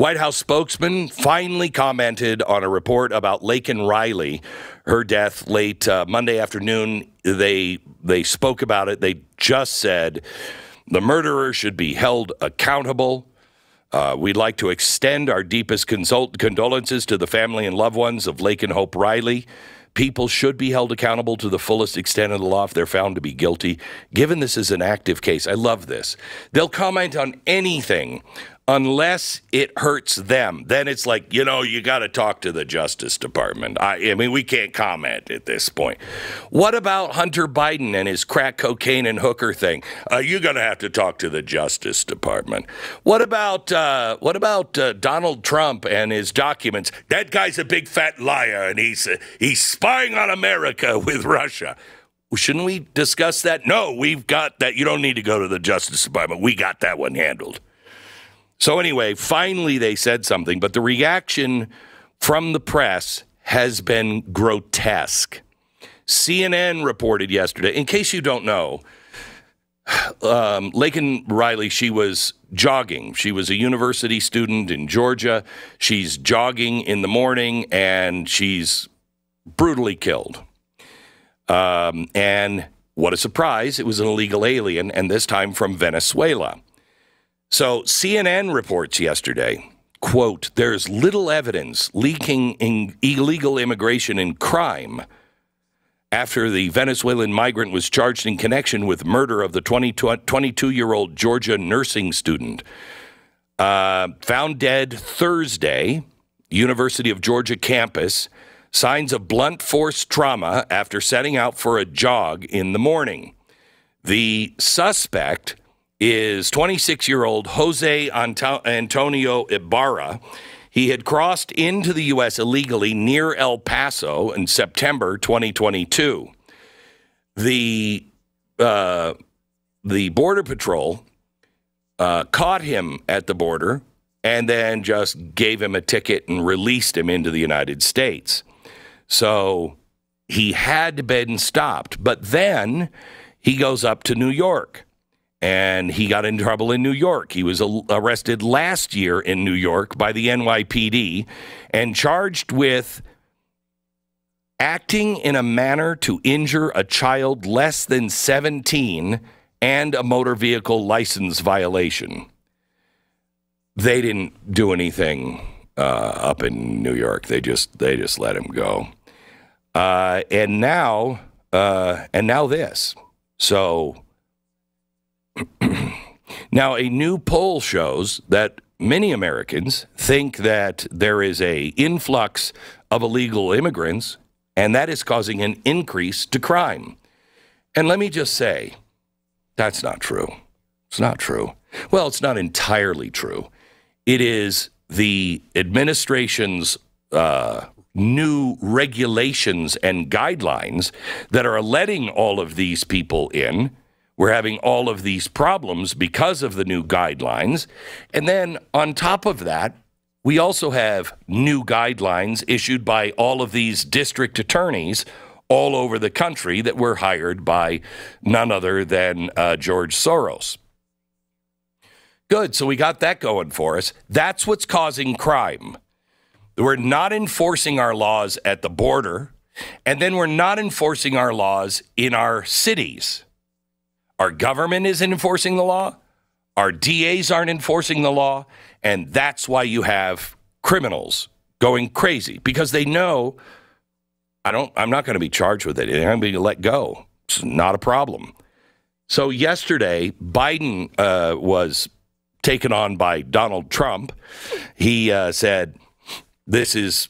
White House spokesman finally commented on a report about Laken Riley, her death late uh, Monday afternoon. They they spoke about it. They just said the murderer should be held accountable. Uh, we'd like to extend our deepest condolences to the family and loved ones of Laken Hope Riley. People should be held accountable to the fullest extent of the law if they're found to be guilty. Given this is an active case, I love this. They'll comment on anything unless it hurts them. Then it's like, you know, you got to talk to the Justice Department. I, I, mean, we can't comment at this point. What about Hunter Biden and his crack cocaine and hooker thing? Uh, you're going to have to talk to the Justice Department. What about uh, what about uh, Donald Trump and his documents? That guy's a big fat liar, and he's uh, he's spying on America with Russia. Shouldn't we discuss that? No, we've got that. You don't need to go to the Justice Department. We got that one handled. So, anyway, finally they said something, but the reaction from the press has been grotesque. CNN reported yesterday, in case you don't know, um, Laken Riley, she was jogging. She was a university student in Georgia. She's jogging in the morning and she's brutally killed. Um, and what a surprise, it was an illegal alien, and this time from Venezuela. So CNN reports yesterday, quote, there's little evidence leaking in illegal immigration and crime after the Venezuelan migrant was charged in connection with murder of the 22-year-old Georgia nursing student. Uh, found dead Thursday, University of Georgia campus. Signs of blunt force trauma after setting out for a jog in the morning. The suspect is 26 year old Jose Antonio Ibarra. He had crossed into the U.S. illegally near El Paso in September 2022. The, uh, the Border Patrol uh, caught him at the border and then just gave him a ticket and released him into the United States. So he had been stopped. But then he goes up to New York and he got in trouble in New York. He was arrested last year in New York by the NYPD and charged with acting in a manner to injure a child less than 17 and a motor vehicle license violation. They didn't do anything uh, up in New York. They just they just let him go. Uh, and now uh, and now this. So now, a new poll shows that many Americans think that there is a influx of illegal immigrants, and that is causing an increase to crime. And let me just say, that's not true. It's not true. Well, it's not entirely true. It is the administration's uh, new regulations and guidelines that are letting all of these people in we're having all of these problems because of the new guidelines. And then on top of that, we also have new guidelines issued by all of these district attorneys all over the country that were hired by none other than uh, George Soros. Good. So we got that going for us. That's what's causing crime. We're not enforcing our laws at the border, and then we're not enforcing our laws in our cities. Our government isn't enforcing the law. Our DAs aren't enforcing the law. And that's why you have criminals going crazy because they know I don't, I'm not going to be charged with it. I'm going to be let go. It's not a problem. So yesterday, Biden uh, was taken on by Donald Trump. He uh, said, "This is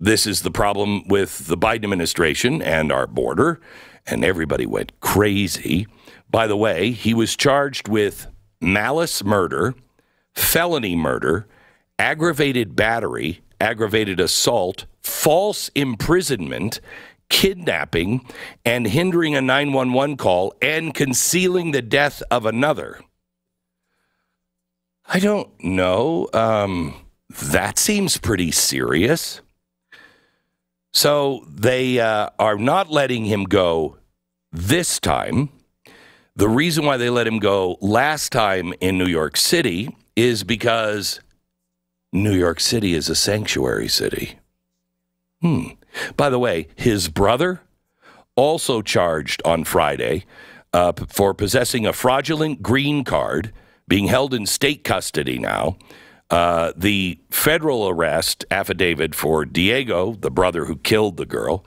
this is the problem with the Biden administration and our border," and everybody went crazy. By the way, he was charged with malice murder, felony murder, aggravated battery, aggravated assault, false imprisonment, kidnapping, and hindering a 911 call and concealing the death of another. I don't know. Um, that seems pretty serious. So they uh, are not letting him go this time. The reason why they let him go last time in New York City is because New York City is a sanctuary city. Hmm. By the way, his brother also charged on Friday uh, for possessing a fraudulent green card, being held in state custody now. Uh, the federal arrest affidavit for Diego, the brother who killed the girl,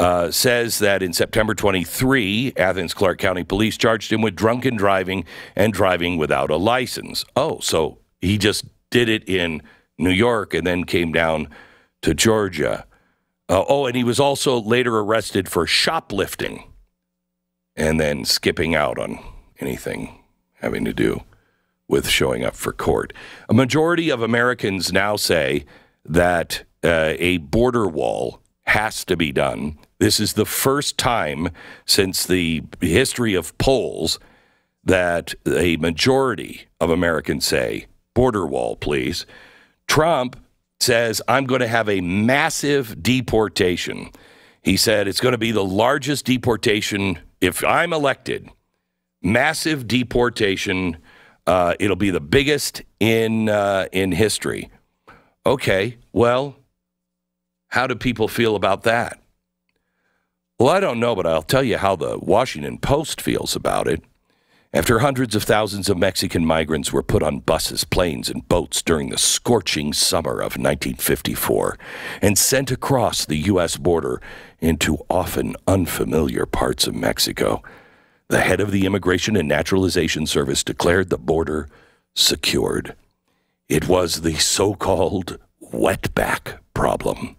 uh, says that in September 23, Athens Clarke County Police charged him with drunken driving and driving without a license. Oh, so he just did it in New York and then came down to Georgia. Uh, oh, and he was also later arrested for shoplifting and then skipping out on anything having to do with showing up for court. A majority of Americans now say that uh, a border wall has to be done. This is the first time since the history of polls that a majority of Americans say, border wall, please. Trump says, I'm going to have a massive deportation. He said it's going to be the largest deportation if I'm elected. Massive deportation. Uh, it'll be the biggest in uh, in history. Okay, well, how do people feel about that? Well, I don't know, but I'll tell you how the Washington Post feels about it. After hundreds of thousands of Mexican migrants were put on buses, planes, and boats during the scorching summer of 1954 and sent across the U.S. border into often unfamiliar parts of Mexico, the head of the Immigration and Naturalization Service declared the border secured. It was the so called wetback problem.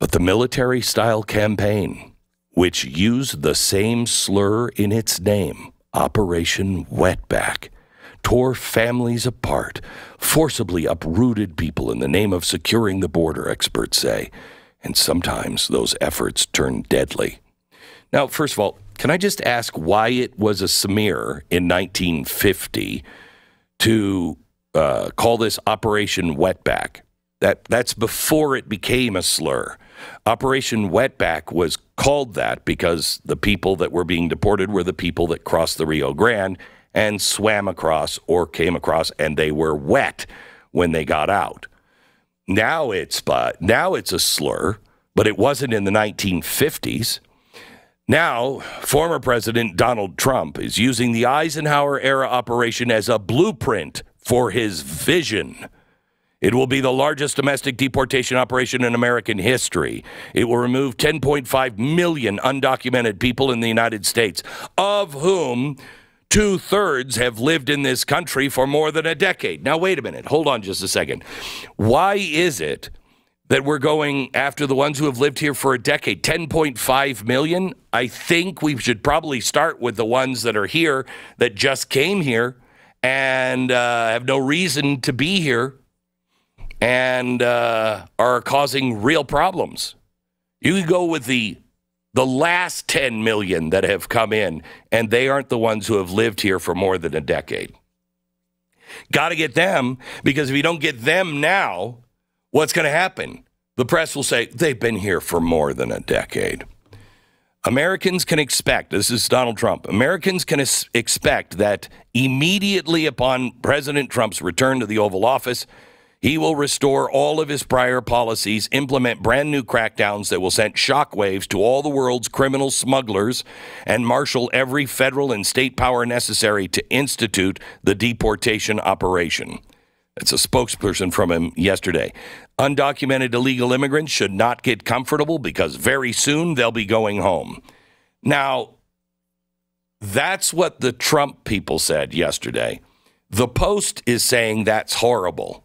But the military style campaign, which used the same slur in its name, Operation Wetback, tore families apart, forcibly uprooted people in the name of securing the border, experts say. And sometimes those efforts turned deadly. Now, first of all, can I just ask why it was a smear in 1950 to uh, call this Operation Wetback? That, that's before it became a slur. Operation Wetback was called that because the people that were being deported were the people that crossed the Rio Grande and swam across or came across, and they were wet when they got out. Now it's uh, now it's a slur, but it wasn't in the 1950s. Now, former President Donald Trump is using the Eisenhower era operation as a blueprint for his vision. It will be the largest domestic deportation operation in American history. It will remove 10.5 million undocumented people in the United States, of whom two thirds have lived in this country for more than a decade. Now, wait a minute. Hold on just a second. Why is it that we're going after the ones who have lived here for a decade? 10.5 million? I think we should probably start with the ones that are here that just came here and uh, have no reason to be here and uh, are causing real problems. You go with the the last 10 million that have come in, and they aren't the ones who have lived here for more than a decade. Got to get them because if you don't get them now, what's going to happen? The press will say they've been here for more than a decade. Americans can expect, this is Donald Trump, Americans can expect that immediately upon President Trump's return to the Oval Office, he will restore all of his prior policies, implement brand new crackdowns that will send shockwaves to all the world's criminal smugglers, and marshal every federal and state power necessary to institute the deportation operation. That's a spokesperson from him yesterday. Undocumented illegal immigrants should not get comfortable because very soon they'll be going home. Now, that's what the Trump people said yesterday. The Post is saying that's horrible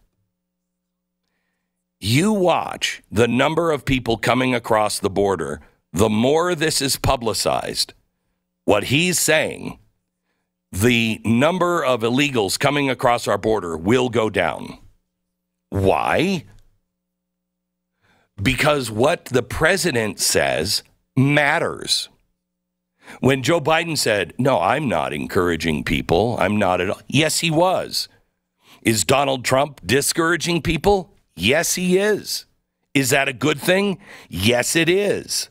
you watch the number of people coming across the border, the more this is publicized, what he's saying, the number of illegals coming across our border will go down. Why? Because what the president says matters. When Joe Biden said, No, I'm not encouraging people, I'm not at all. Yes, he was. Is Donald Trump discouraging people? Yes, he is. Is that a good thing? Yes, it is.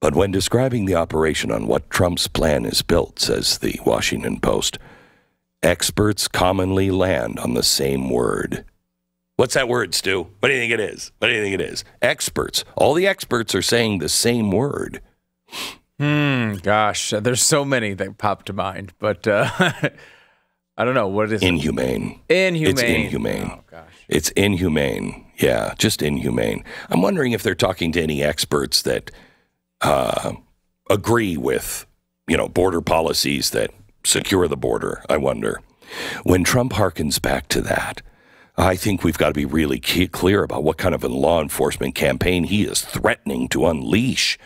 But when describing the operation on what Trump's plan is built, says the Washington Post, experts commonly land on the same word. What's that word, Stu? What do you think it is? What do you think it is? Experts. All the experts are saying the same word. Hmm. Gosh, there's so many that pop to mind, but uh, I don't know what is inhumane. Inhumane. It's inhumane. Oh gosh. It's inhumane. Yeah, just inhumane. I'm wondering if they're talking to any experts that uh, agree with, you know, border policies that secure the border. I wonder. When Trump harkens back to that, I think we've got to be really clear about what kind of a law enforcement campaign he is threatening to unleash.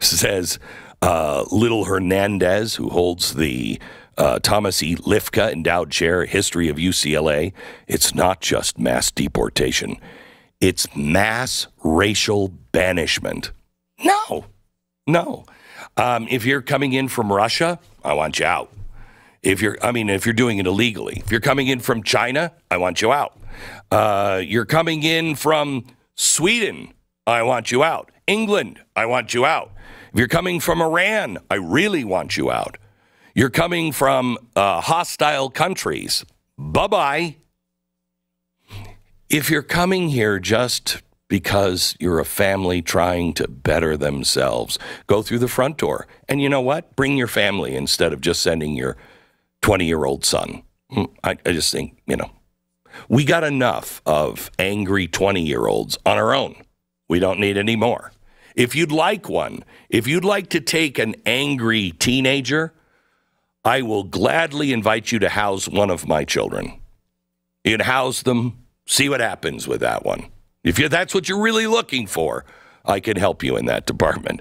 Says uh, Lytle Hernandez, who holds the uh, Thomas E. Lifka Endowed Chair, History of UCLA. It's not just mass deportation, it's mass racial banishment. No, no. Um, if you're coming in from Russia, I want you out. If you're, I mean, if you're doing it illegally, if you're coming in from China, I want you out. Uh, you're coming in from Sweden, I want you out. England, I want you out. If you're coming from Iran, I really want you out. You're coming from uh, hostile countries, bye bye. If you're coming here just because you're a family trying to better themselves, go through the front door. And you know what? Bring your family instead of just sending your 20 year old son. Hmm, I, I just think, you know, we got enough of angry 20 year olds on our own. We don't need any more. If you'd like one, if you'd like to take an angry teenager, I will gladly invite you to house one of my children. You can house them, see what happens with that one. If that's what you're really looking for, I can help you in that department.